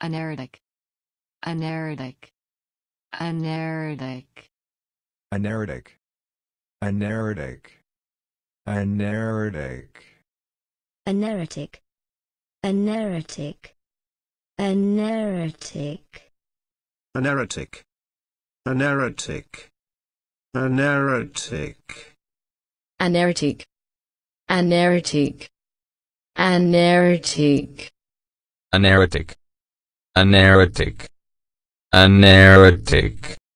Aneretic. Aneretic. Aneretic. Aneretic. Aneretic. Aneretic. A narratic. A narratic. Aneretic. An eretic. An eretic. An eretic. Aneretic. Aneretic.